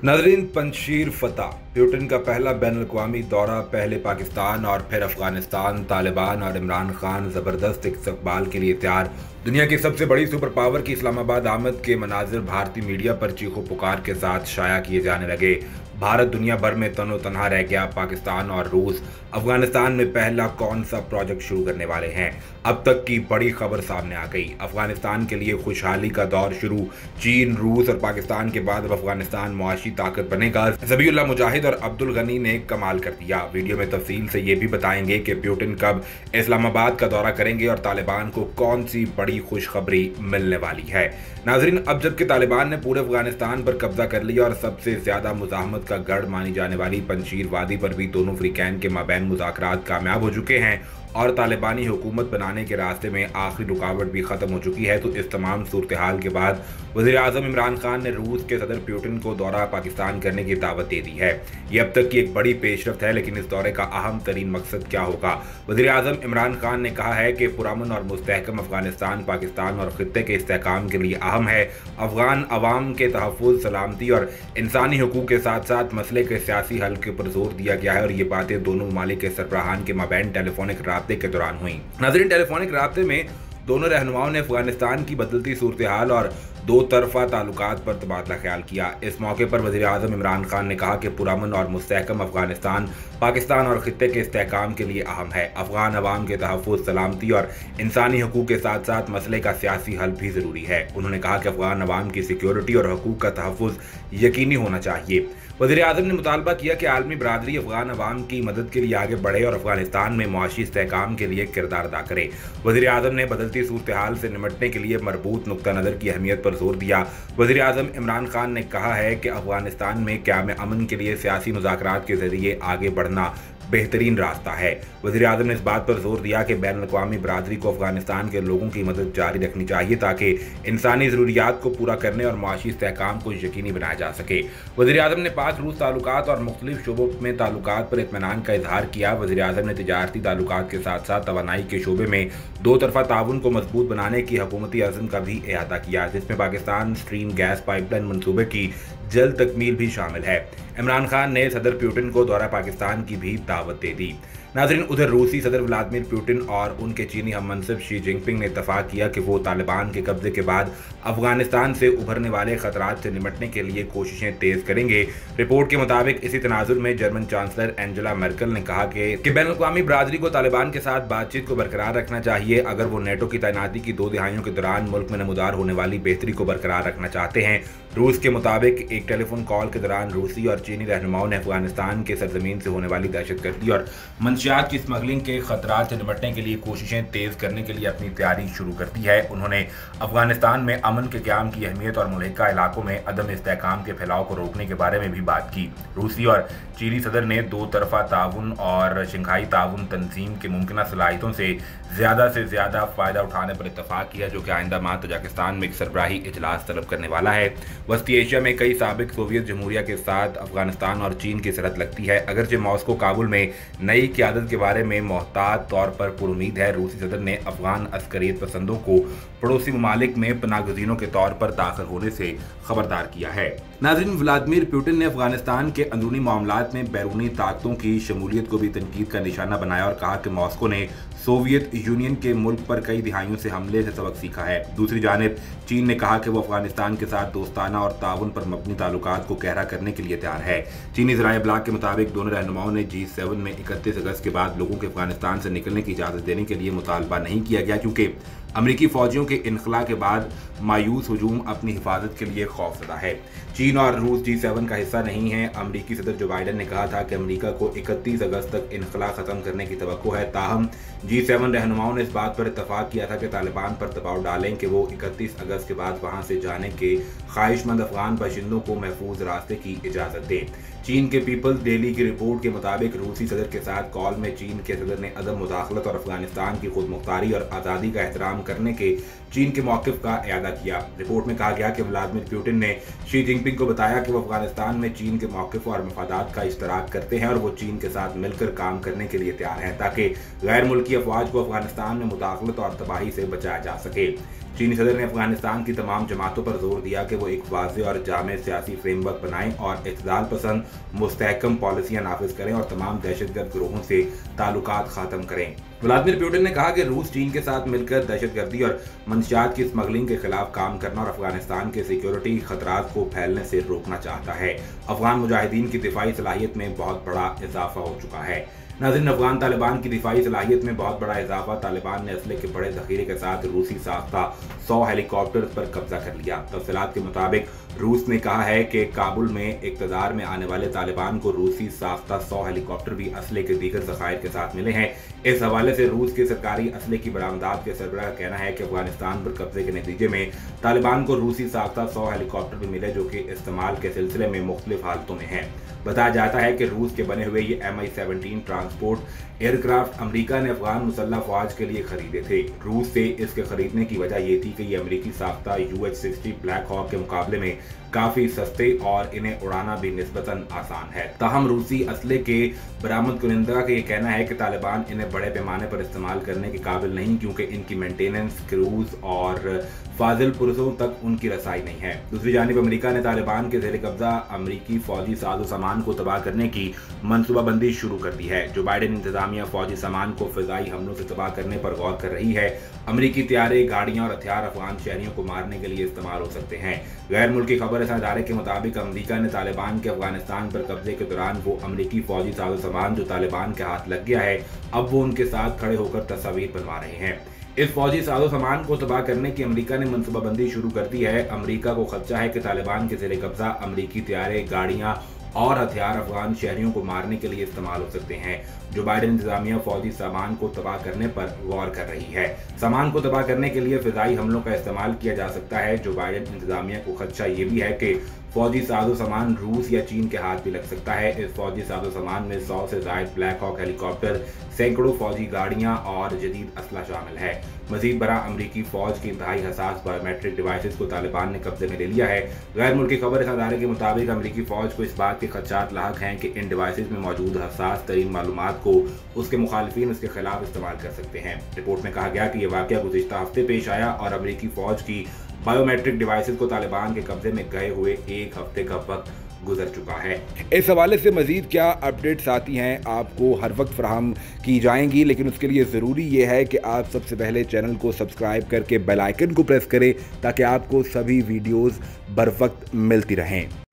नजरीन Panjshir फतेह। Putin का पहला ban अवी दौरा, पहले पाकिस्तान और फिर अफ़गानिस्तान। तालिबान और इमरान खान ज़बरदस्त इस्तबाल के लिए तैयार। दुनिया की सबसे बड़ी सुपर पावर की इस्लामाबाद आमद के मनाजिर, भारतीय मीडिया पर चीखो पुकार के साथ शाया किए जाने लगे। भारत दुनिया भर में तनो तनहा रह गया। पाकिस्तान और रूस अफ़गानिस्तान में पहला कौन सा प्रोजेक्ट शुरू करने वाले हैं? अब तक की बड़ी खबर सामने आ गई। अफ़गानिस्तान के लिए खुशहाली का दौर शुरू। चीन, रूस और पाकिस्तान के बाद अब अफ़गानिस्तान मुआशी ताकत बनेगा जबीउल्ला मुजाहिद और अब्दुल गनी ने कमाल कर दिया। वीडियो में तफसील से ये भी बताएँगे कि प्यूटिन कब इस्लामाबाद का दौरा करेंगे और तालिबान को कौन सी बड़ी खुशखबरी मिलने वाली है। नाजरीन, अब जबकि तालिबान ने पूरे अफ़गानिस्तान पर कब्जा कर लिया और सबसे ज़्यादा मुजामत का गढ़ मानी जाने वाली पंचीर वादी पर भी दोनों फ्रीकैन के माबैन मुजाकर कामयाब हो चुके हैं। और तालिबानी हुकूमत बनाने के रास्ते में आखिरी रुकावट भी ख़त्म हो चुकी है तो इस तमाम सूरत हाल के बाद वजी अजम इमरान खान ने रूस के सदर प्यूटिन को दौरा पाकिस्तान करने की दावत दे दी है। ये अब तक की एक बड़ी पेशरफ है, लेकिन इस दौरे का अहम तरीन मकसद क्या होगा? वजी अजम इमरान खान ने कहा है कि पुरान और मुस्तकम अफ़गानिस्तान, पाकिस्तान और खत्े के इसकाम के लिए अहम है। अफगान अवाम के तहफ़ सलामती और इंसानी हकूक़ के साथ साथ मसले के सियासी हल के ऊपर ज़ोर दिया गया है और ये बातें दोनों ममालिक के सरबराहान के माबैन टेलीफोनिक रबते के दौरान हुई। नाजरीन टेलीफोनिक रबते में दोनों रहनुमाओं ने अफ़गानिस्तान की बदलती सूरत हाल और दो तरफा ताल्लुक पर तबादला ख्याल किया। इस मौके पर वजी अजम इमरान खान ने कहा कि पुरान और मुस्तकम अफ़गानिस्तान पाकिस्तान और खत्े के इसकाम के लिए अहम है। अफगान अवाम के तहफ़ सलामती और इंसानी हकूक़ के साथ साथ मसले का सियासी हल भी ज़रूरी है। उन्होंने कहा कि अफगान अवाम की सिक्योरिटी और हकूक़ का तहफ़ यकीनी होना चाहिए। वजी अजम ने मुतालबा किया कि आलमी बरदरी अफगान अवाम की मदद के लिए आगे बढ़े और अफ़गानिस्तान में मुआशी इसकाम के लिए किरदार अदा करे। वजी अजम ने बदलती सूरत हाल से निमटने के लिए मरबूत नुक़ नज़र की अहमियत पर ज़ोर दिया। वजी अजम इमरान खान ने कहा है कि अफ़गानिस्तान में क्याम अमन के लिए सियासी मुजाकर के ज़रिए आगे बढ़ना बेहतरीन रास्ता है। वजी अजम ने इस बात पर ज़ोर दिया कि बैन अवी बरदरी को अफ़गानिस्तान के लोगों की मदद जारी रखनी चाहिए ताकि इंसानी ज़रूरियात को पूरा करने और मुआशी इसकाम को यकीनी बनाया जा सके। वजी अजम ने पाक रूस ताल्लुक और मुख्तलिफ़ शुबों में ताल्लुक पर इतमान का इजहार किया। वजी अजम ने तजारती ताल्लुक के साथ साथ तोानाई के शोबे में दो तरफा ताउन को मज़बूत बनाने की हुकूमती अज़म का भी अहाता किया, जिसमें पाकिस्तान स्ट्रीम गैस पाइपलाइन मनसूबे की जल्द तकमील भी शामिल है। इमरान खान ने सदर प्यूटिन को दौरा पाकिस्तान की भी दावत दे दी। नाजरीन उधर रूसी सदर व्लादिमिर पुतिन और उनके चीनी हम मनसब शी जिनपिंग ने इतफाक किया कि वो तालिबान के कब्जे के बाद अफ़गानिस्तान से उभरने वाले खतरा से निपटने के लिए कोशिशें तेज करेंगे। रिपोर्ट के मुताबिक इसी तनाजुर में जर्मन चांसलर एंजेला मर्कल ने कहा कि, कि बैन अवी बरदरी को तालिबान के साथ बातचीत को बरकरार रखना चाहिए अगर वो नेटो की तैनाती की दो दिहाइयों के दौरान मुल्क में नमदार होने वाली बेहतरी को बरकरार रखना चाहते हैं। रूस के मुताबिक एक टेलीफोन कॉल के दौरान रूसी और चीनी रहनुमाओं ने अफ़गानिस्तान के सरजमीन से होने वाली दहशतगर्दी और मंशियात की स्मगलिंग के खतरा से निपटने के लिए कोशिशें तेज करने के लिए अपनी तैयारी शुरू कर दी है। उन्होंने अफ़गानिस्तान में अमन के क्याम की अहमियत और मुलका इलाकों में अदम इसकाम के फैलाव को रोकने के बारे में भी बात की। रूसी और चीनी सदर ने दो तरफा ताउन और शंघाई ताउन तंजीम की मुमकिन सलाहितों से ज़्यादा से ज़्यादा फ़ायदा उठाने पर इतफाक किया, जो कि आइंदा माह तजाकिस्तान में एक सरबराही इजलास तलब करने वाला है। वस्ती एशिया में कई सबक सोवियत जमहूरिया के साथ अफ़गानिस्तान और चीन की सरहद लगती है। अगरचे मॉस्को, काबुल में नई क्यादत के बारे में मोहतात तौर पर पुरुद है। रूसी सदर ने अफगान अस्करियत पसंदों को पड़ोसी ममालिक में पनागजीनों के तौर पर दाखिल होने से खबरदार किया है। नाजरीन व्लादिमिर पुटिन ने अफ़गानिस्तान के अंदरूनी मामला में बैरूनी ताकतों की शमूलियत को भी तनकीद का निशाना बनाया और कहा कि मॉस्को ने सोवियत यूनियन के मुल्क पर कई दिहाइयों से हमले से सबक सीखा है। दूसरी जानब, चीन ने कहा कि वो अफ़गानिस्तान के साथ दोस्ताना और ताउन पर मबनी ताल्लुक को गहरा करने के लिए तैयार है। चीनी जराये ब्लाक के मुताबिक दोनों रहनुमाओं ने जी सेवन में इकतीस अगस्त के बाद लोगों के अफ़गानिस्तान से निकलने की इजाज़त देने के लिए मुतालबा नहीं किया गया, क्योंकि अमरीकी फौजियों के इनखला के बाद मायूस हजूम अपनी हिफाजत के लिए खौफजदा है। चीन और रूस जी सेवन का हिस्सा नहीं है। अमरीकी सदर जो बाइडन ने कहा था कि अमरीका को 31 अगस्त तक इनखला ख़त्म करने की तो है। ताहम जी सेवन रहनुमाओं ने इस बात पर इतफाक किया था कि तालिबान पर दबाव डालें कि वो 31 अगस्त के बाद वहाँ से जाने के ख्वाहिशमंद अफगान बाशिंदों को महफूज रास्ते की इजाज़त दें। चीन के पीपल्स डेली की रिपोर्ट के मुताबिक रूसी सदर के साथ कॉल में चीन के सदर ने अदम मुदाखलत और अफ़गानिस्तान की खुद मुख्तारी और आज़ादी का एहतराम करने के चीन के मौकफ का अदा किया। रिपोर्ट में कहा गया कि व्लादिमिर पुतिन ने शी जिनपिंग को बताया कि वो अफ़गानिस्तान में चीन के मौके और मफादात का इश्तराक करते हैं और वो चीन के साथ मिलकर काम करने के लिए तैयार हैं ताकि गैर मुल्की अफवाज को अफ़गानिस्तान में मुदाखलत और तबाही से बचाया जा सके। चीनी सदर ने अफ़गानिस्तान की तमाम जमातों पर ज़ोर दिया कि वो एक वाज और जाम सियासी फ्रेमवर्क बनाएँ और इतदाल पसंद मुस्तकम पॉलिसियाँ नाफिज करें और तमाम दहशतगर्द ग्रोहों से ताल्लुक ख़त्म करें। व्लादिमिर पुतिन ने कहा कि रूस, चीन के साथ मिलकर दहशतगर्दी और मंशियात की स्मगलिंग के खिलाफ काम करना और अफ़गानिस्तान के सिक्योरिटी खतरात को फैलने से रोकना चाहता है। अफगान मुजाहिदीन की दिफाही सलाहियत में बहुत बड़ा इजाफा हो चुका है। नाजिन अफगान तालिबान की दिफाई सलाहियत में बहुत बड़ा इजाफा। तालिबान ने असले के बड़े जखीरे के साथ रूसी साख्ता सौ हेलीकॉप्टर पर कब्जा कर लिया। तफसलात के मुताबिक, रूस ने कहा है कि काबुल में इकतदार में आने वाले तालिबान को रूसी साख्ता सौ हेलीकॉप्टर भी असले के दीगर जखायर के साथ मिले हैं। इस हवाले से रूस के सरकारी असले की बरामदात के सरबरा का कहना है कि अफ़गानिस्तान पर कब्जे के नतीजे में तालिबान को रूसी साख्ता सौ हेलीकॉप्टर भी मिले जो कि इस्तेमाल के सिलसिले में मुख्तलिफ़ हालतों में हैं। बताया जाता है कि रूस के बने हुए ये M I seventeen transport aircraft America ने अफगान मुसल्ह फौज के लिए खरीदे थे। रूस से इसके खरीदने की वजह ये थी कि ये अमरीकी साख्ता U H sixty black hawk के मुकाबले में काफ़ी सस्ते और इन्हें उड़ाना भी निस्बता आसान है। ताहम रूसी असले के बरामद कुनिंदा का ये कहना है कि तालिबान इन्हें बड़े पैमाने पर इस्तेमाल करने के काबिल नहीं, क्योंकि इनकी मेंटेनेंस, क्रूज और फाजिल पुरुषों तक उनकी रसाई नहीं है। दूसरी जानब, अमरीका ने तालिबान के जेर कब्जा अमरीकी फौजी साजो सामान को तबाह करने की मनसूबाबंदी शुरू कर दी है जो बाइडेन इंतजामिया फौजी सामान को फिजाई हमलों से तबाह करने पर गौर कर रही है। अमरीकी तैयारे, गाड़ियाँ और हथियार अफगान शहरियों को मारने के लिए इस्तेमाल हो सकते हैं। गैर मुल्की खबर इदारे के मुताबिक अमरीका ने तालिबान के अफ़गानिस्तान पर कब्जे के दौरान वो अमरीकी फौजी साजो सामान जो तालिबान के हाथ लग गया है, अब वो उनके साथ खड़े होकर तस्वीर बनवा रहे हैं। इस फौजी साजो सामान को तबाह करने की अमरीका ने मनसूबाबंदी शुरू कर दी है। अमरीका को खदशा है कि तालिबान के जेर कब्जा अमरीकी तैयारे, गाड़ियाँ और हथियार अफगान शहरियों को मारने के लिए इस्तेमाल हो सकते हैं। जो बाइडन इंतजामिया फौजी सामान को तबाह करने पर गौर कर रही है। सामान को तबाह करने के लिए फिजाई हमलों का इस्तेमाल किया जा सकता है। जो बाइडन इंतजामिया को खदशा ये भी है कि फौजी साजो सामान रूस या चीन के हाथ भी लग सकता है। इस फौजी साजो सामान में सौ से जायद ब्लैक हॉक हेलीकॉप्टर, सैकड़ों फौजी गाड़ियाँ और जदीद असला शामिल है। मजीद बरा अमरीकी फौज की इंतहाई हसास बायोमेट्रिक डिवाइसेस को तालिबान ने कब्जे में ले लिया है। गैर मुल्की खबर इस अदारे के मुताबिक अमरीकी फौज को इस बात के खदशात लाक हैं कि इन डिवाइसेस में मौजूद हसास तरीन मालूम को उसके मुखालफी उसके खिलाफ इस्तेमाल कर सकते हैं। रिपोर्ट में कहा गया कि यह वाक़ गुजशत हफ़्ते पेश आया और अमरीकी फौज की बायोमेट्रिक डिवाइसेस को तालिबान के कब्जे में गए हुए एक हफ़्ते का वक्त गुजर चुका है। इस हवाले से मजीद क्या अपडेट्स आती हैं आपको हर वक्त फ्राहम की जाएँगी, लेकिन उसके लिए ज़रूरी यह है कि आप सबसे पहले चैनल को सब्सक्राइब करके बेल आइकन को प्रेस करें ताकि आपको सभी वीडियोस बर वक्त मिलती रहें।